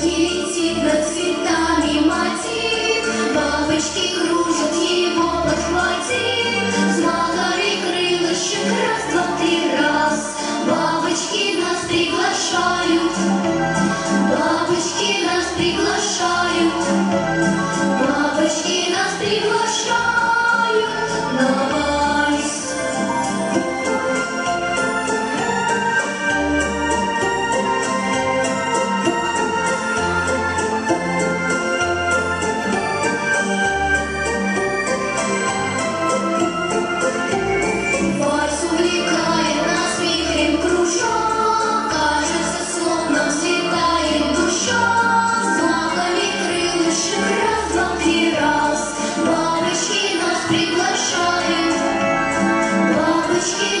потіці процвітані маці, бабочки кружать його по хваті, змагай крила, ще раз, два три раз, бабочки нас приглашают, бабочки нас приглашают. whiskey.